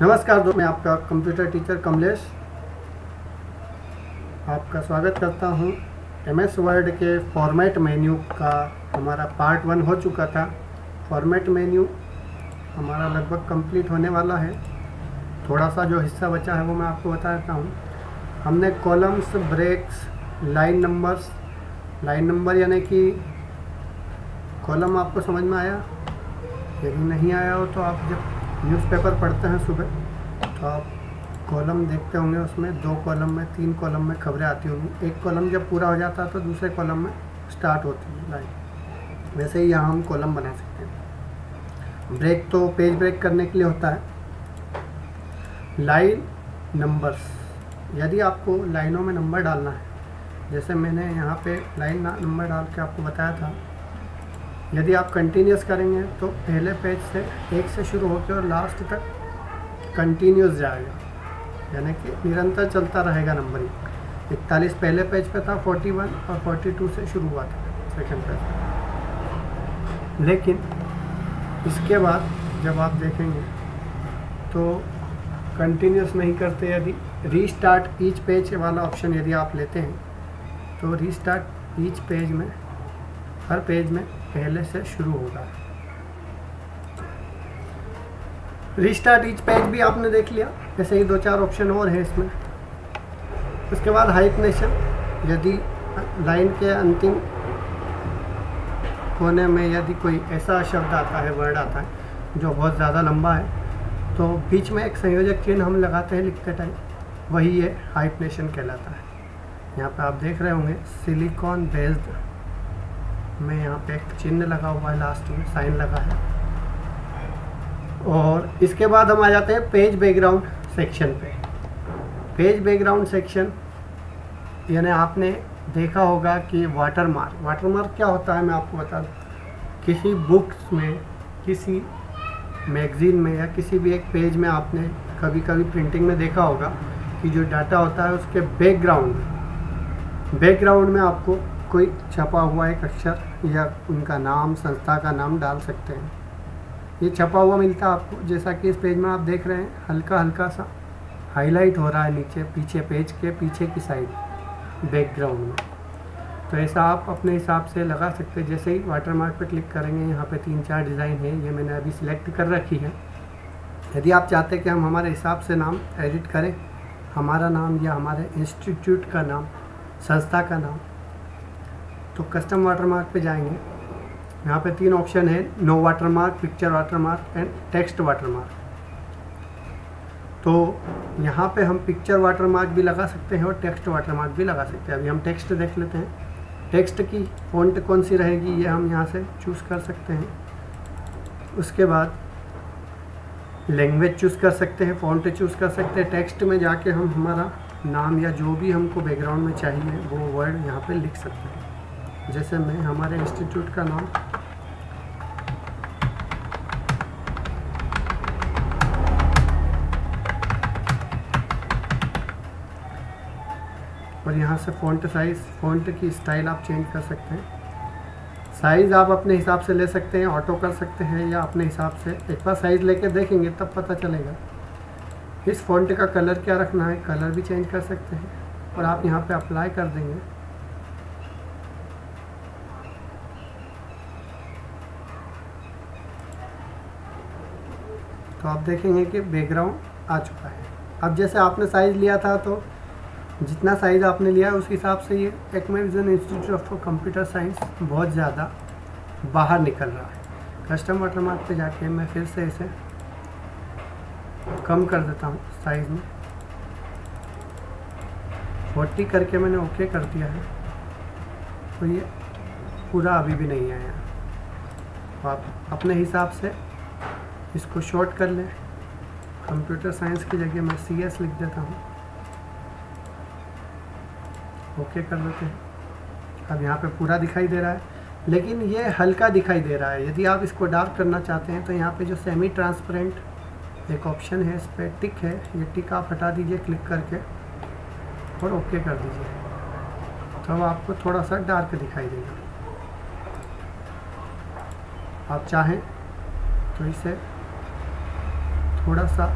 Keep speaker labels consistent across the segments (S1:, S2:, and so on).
S1: नमस्कार दोस्तों, मैं आपका कंप्यूटर टीचर कमलेश। आपका स्वागत करता हूँ एम एस वर्ड के फॉर्मेट मेन्यू का। हमारा पार्ट वन हो चुका था। फॉर्मेट मेन्यू हमारा लगभग कंप्लीट होने वाला है। थोड़ा सा जो हिस्सा बचा है वो मैं आपको बता देता हूँ। हमने columns breaks line numbers line number यानी कि कॉलम आपको समझ में आया? यदि नहीं आया हो तो आप जब न्यूज़पेपर पढ़ते हैं सुबह। तो आप कॉलम देखते होंगे उसमें, दो कॉलम में, तीन कॉलम में खबरें आती होंगी। एक कॉलम जब पूरा हो जाता है तो दूसरे कॉलम में स्टार्ट होती है लाइन वैसे ही यहाँ हम कॉलम बना सकते हैं। ब्रेक तो पेज ब्रेक करने के लिए होता है। लाइन नंबर्स यदि आपको लाइनों में नंबर डालना है, जैसे मैंने यहाँ पे लाइन नंबर डाल के आपको बताया था यदि आप कंटिन्यूस करेंगे तो पहले पेज से एक से शुरू होकर और लास्ट तक कंटिन्यूस जाएगा। यानी कि निरंतर चलता रहेगा नंबरिंग इकतालीस पहले पेज पे था फोर्टी वन और फोर्टी टू से शुरू हुआ था सेकेंड पेज लेकिन इसके बाद जब आप देखेंगे तो कंटिन्यूस नहीं करते। यदि रीस्टार्ट ईच पेज वाला ऑप्शन यदि आप लेते हैं तो रीस्टार्ट ईच पेज में, हर पेज में पहले से शुरू होगा। रिस्टार्ट ईच पेज भी आपने देख लिया। ऐसे ही दो चार ऑप्शन और हैं इसमें। उसके बाद हाइपनेशन यदि लाइन के अंतिम कोने में यदि कोई ऐसा शब्द आता है वर्ड आता है, जो बहुत ज़्यादा लंबा है तो बीच में एक संयोजक चिन्ह हम लगाते हैं लिखते टाइम। वही ये हाइपनेशन कहलाता है। यहाँ पर आप देख रहे होंगे सिलिकॉन बेस्ड में यहाँ पे एक चिन्ह लगा हुआ है लास्ट में साइन लगा है। और इसके बाद हम आ जाते हैं पेज बैकग्राउंड सेक्शन पे। पेज बैकग्राउंड सेक्शन यानी आपने देखा होगा कि वाटर मार्क वाटर मार्क क्या होता है मैं आपको बता दूँ। किसी बुक्स में, किसी मैगज़ीन में या किसी भी एक पेज में आपने कभी कभी प्रिंटिंग में देखा होगा कि जो डाटा होता है उसके बैकग्राउंड बैकग्राउंड में आपको कोई छपा हुआ एक अक्षर या उनका नाम, संस्था का नाम डाल सकते हैं। ये छपा हुआ मिलता आपको, जैसा कि इस पेज में आप देख रहे हैं हल्का हल्का सा हाईलाइट हो रहा है नीचे, पीछे पेज के पीछे की साइड, बैकग्राउंड में। तो ऐसा आप अपने हिसाब से लगा सकते हैं। जैसे ही वाटर मार्क पर क्लिक करेंगे, यहाँ पे तीन चार डिज़ाइन है, ये मैंने अभी सिलेक्ट कर रखी है। यदि आप चाहते हैं कि हम हमारे हिसाब से नाम एडिट करें, हमारा नाम या हमारे इंस्टीट्यूट का नाम, संस्था का नाम तो कस्टम वाटरमार्क पे जाएँगे। यहाँ पे तीन ऑप्शन है no watermark picture watermark and text watermark तो यहाँ पे हम पिक्चर वाटरमार्क भी लगा सकते हैं और टेक्स्ट वाटरमार्क भी लगा सकते हैं। अभी हम टेक्स्ट देख लेते हैं। टेक्स्ट की फ़ॉन्ट कौन सी रहेगी, ये हम यहाँ से चूज़ कर सकते हैं। उसके बाद लैंग्वेज चूज़ कर सकते हैं फ़ॉन्ट चूज़ कर सकते हैं। टेक्स्ट में जाके हम हमारा नाम या जो भी हमको बैकग्राउंड में चाहिए, वो वर्ड यहाँ पे लिख सकते हैं। जैसे मैं, हमारे इंस्टीट्यूट का नाम। और यहाँ से फ़ॉन्ट साइज़ फ़ॉन्ट की स्टाइल आप चेंज कर सकते हैं। साइज़ आप अपने हिसाब से ले सकते हैं ऑटो कर सकते हैं या अपने हिसाब से। एक बार साइज़ लेके देखेंगे, तब पता चलेगा। इस फ़ॉन्ट का कलर क्या रखना है कलर भी चेंज कर सकते हैं। और आप यहाँ पे अप्लाई कर देंगे। तो आप देखेंगे कि बैकग्राउंड आ चुका है। अब जैसे आपने साइज़ लिया था तो जितना साइज़ आपने लिया है, उस हिसाब से ये Techno Vision Institute of Computer Science बहुत ज़्यादा बाहर निकल रहा है। कस्टम वाटरमार्क पे जाके मैं फिर से इसे कम कर देता हूँ साइज़ में। फोर्टी करके मैंने ओके कर दिया है। तो ये पूरा अभी भी नहीं आया। तो आप अपने हिसाब से इसको शॉर्ट कर लें। कंप्यूटर साइंस की जगह मैं सी एस लिख देता हूँ। ओके कर देते हैं। अब यहाँ पे पूरा दिखाई दे रहा है। लेकिन ये हल्का दिखाई दे रहा है। यदि आप इसको डार्क करना चाहते हैं तो यहाँ पे जो सेमी ट्रांसपेरेंट एक ऑप्शन है, इस पर टिक है। ये टिक आप हटा दीजिए क्लिक करके और ओके कर दीजिए। तो अब आपको थोड़ा सा डार्क दिखाई देगा। आप चाहें तो इसे थोड़ा सा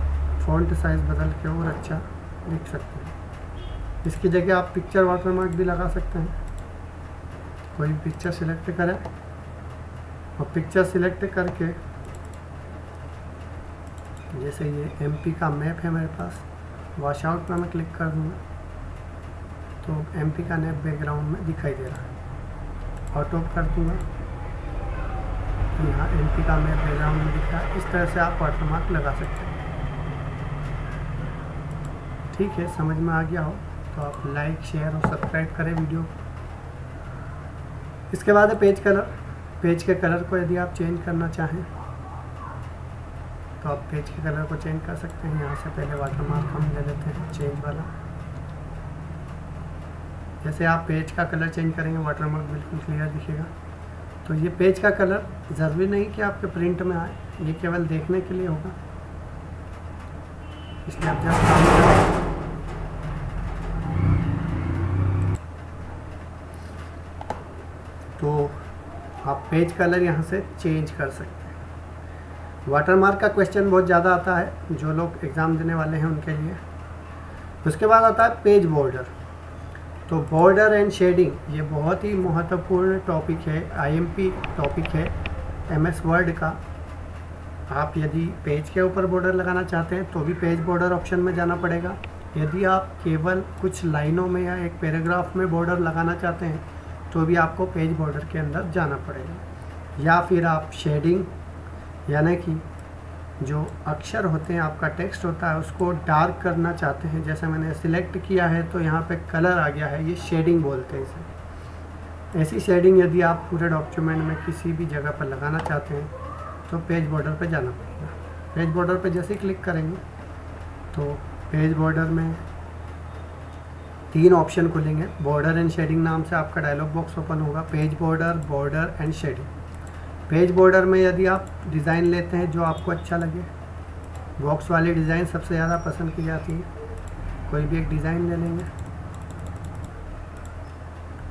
S1: फ़ॉन्ट साइज़ बदल के और अच्छा लिख सकते हैं। इसकी जगह आप पिक्चर वाटरमार्क भी लगा सकते हैं। कोई पिक्चर सिलेक्ट करें और पिक्चर सिलेक्ट करके जैसे ये एमपी का मैप है मेरे पास वॉश आउट पर मैं क्लिक कर दूँगा। तो एमपी का मैप बैकग्राउंड में दिखाई दे रहा है। ऑटो कर दूँगा। यहाँ एमपी का मैप बैकग्राउंड में दिख रहा है इस तरह से आप वाटरमार्क लगा सकते हैं। ठीक है, समझ में आ गया हो? तो आप लाइक शेयर और सब्सक्राइब करें वीडियो इसके बाद है पेज कलर पेज के कलर को यदि आप चेंज करना चाहें तो आप पेज के कलर को चेंज कर सकते हैं। यहाँ से पहले वाटर मार्क हम ले लेते हैं चेंज वाला। जैसे आप पेज का कलर चेंज करेंगे वाटर मार्क बिल्कुल क्लियर दिखेगा। तो ये पेज का कलर ज़रूरी नहीं कि आपके प्रिंट में आए, ये केवल देखने के लिए होगा। इसलिए आप जब तो आप पेज कलर यहाँ से चेंज कर सकते हैं। वाटरमार्क का क्वेश्चन बहुत ज़्यादा आता है, जो लोग एग्ज़ाम देने वाले हैं उनके लिए। उसके बाद आता है पेज बॉर्डर तो बॉर्डर एंड शेडिंग ये बहुत ही महत्वपूर्ण टॉपिक है आईएमपी टॉपिक है एमएस वर्ड का। आप यदि पेज के ऊपर बॉर्डर लगाना चाहते हैं तो भी पेज बॉर्डर ऑप्शन में जाना पड़ेगा। यदि आप केवल कुछ लाइनों में या एक पैराग्राफ में बॉर्डर लगाना चाहते हैं तो भी आपको पेज बॉर्डर के अंदर जाना पड़ेगा। या फिर आप शेडिंग यानी कि जो अक्षर होते हैं, आपका टेक्स्ट होता है, उसको डार्क करना चाहते हैं। जैसे मैंने सिलेक्ट किया है तो यहाँ पे कलर आ गया है। ये शेडिंग बोलते हैं इसे। ऐसी शेडिंग यदि आप पूरे डॉक्यूमेंट में किसी भी जगह पर लगाना चाहते हैं तो पेज बॉर्डर पे जाना पड़ेगा। पेज बॉर्डर पे जैसे ही क्लिक करेंगे तो पेज बॉर्डर में तीन ऑप्शन खुलेंगे। बॉर्डर एंड शेडिंग नाम से आपका डायलॉग बॉक्स ओपन होगा। Page border border and shading page border में यदि आप डिज़ाइन लेते हैं जो आपको अच्छा लगे बॉक्स वाली डिज़ाइन सबसे ज़्यादा पसंद की जाती है। कोई भी एक डिज़ाइन ले लेंगे।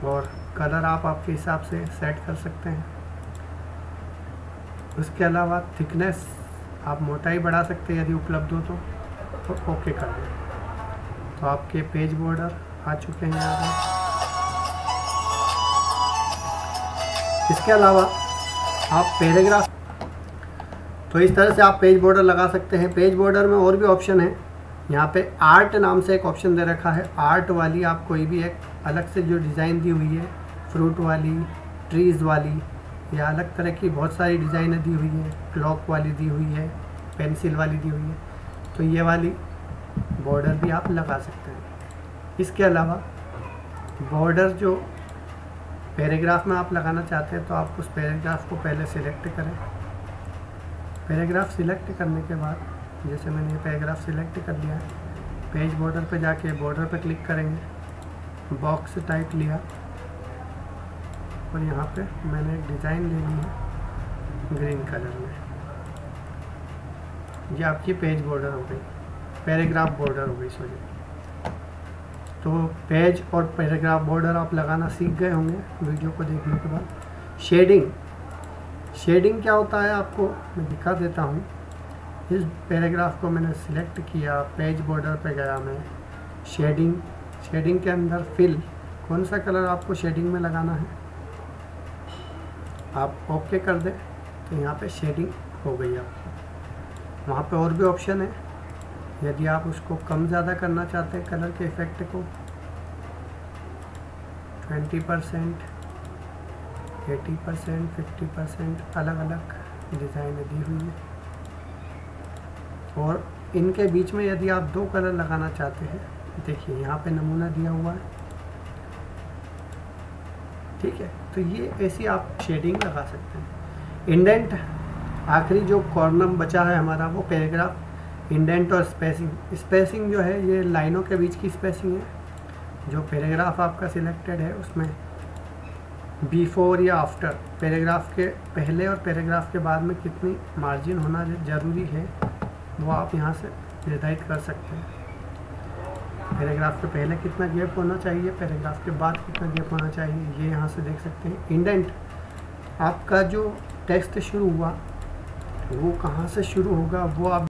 S1: और कलर आप आपके हिसाब से सेट कर सकते हैं। उसके अलावा थिकनेस आप मोटाई बढ़ा सकते हैं यदि उपलब्ध हो तो, तो ओके कर दें। तो आपके पेज बॉर्डर आ चुके हैं यहाँ इसके अलावा आप पैराग्राफ तो इस तरह से आप पेज बॉर्डर लगा सकते हैं। पेज बॉर्डर में और भी ऑप्शन है। यहाँ पे आर्ट नाम से एक ऑप्शन दे रखा है। आर्ट वाली आप कोई भी एक अलग से जो डिज़ाइन दी हुई है, फ्रूट वाली, ट्रीज़ वाली, या अलग तरह की बहुत सारी डिज़ाइनें दी हुई है, क्लॉक वाली दी हुई है, पेंसिल वाली दी हुई है तो ये वाली बॉर्डर भी आप लगा सकते हैं। इसके अलावा बॉर्डर जो पैराग्राफ में आप लगाना चाहते हैं तो आप उस पैराग्राफ को पहले सिलेक्ट करें। पैराग्राफ सिलेक्ट करने के बाद, जैसे मैंने ये पैराग्राफ सिलेक्ट कर लिया है पेज बॉर्डर पे जाके बॉर्डर पे क्लिक करेंगे बॉक्स टाइप लिया, और यहाँ पे मैंने एक डिज़ाइन ले ली है ग्रीन कलर में। ये आपकी पेज बॉर्डर हो गई, पैराग्राफ बॉर्डर हो गई सॉरी तो पेज और पैराग्राफ बॉर्डर आप लगाना सीख गए होंगे वीडियो को देखने के बाद। शेडिंग। शेडिंग क्या होता है आपको? मैं दिखा देता हूँ। इस पैराग्राफ को मैंने सिलेक्ट किया, पेज बॉर्डर पे गया मैं। शेडिंग। शेडिंग के अंदर फिल। कौन सा कलर आपको शेडिंग में लगाना है? आप ओके कर दें तो यहाँ पे शेडिंग हो गई आपकी। वहाँ पे और भी ऑप्शन है। यदि आप उसको कम ज़्यादा करना चाहते हैं कलर के इफ़ेक्ट को 20 percent eighty percent fifty percent अलग अलग डिज़ाइनें दी हुई है। और इनके बीच में यदि आप दो कलर लगाना चाहते हैं, देखिए यहाँ पे नमूना दिया हुआ है। ठीक है तो ये ऐसी आप शेडिंग लगा सकते हैं। इंडेंट आखिरी जो कॉर्नर बचा है हमारा, वो पैराग्राफ इंडेंट और स्पेसिंग स्पेसिंग जो है, ये लाइनों के बीच की स्पेसिंग है, जो पैराग्राफ आपका सिलेक्टेड है, उसमें बिफोर या आफ्टर पैराग्राफ के पहले और पैराग्राफ के बाद में कितनी मार्जिन होना ज़रूरी है, वो आप यहाँ से निर्धारित कर सकते हैं। पैराग्राफ के पहले कितना गैप होना चाहिए पैराग्राफ के बाद कितना गैप होना चाहिए, ये यहाँ से देख सकते हैं। इंडेंट आपका जो टेक्स्ट शुरू हुआ, वो कहाँ से शुरू होगा, वो आप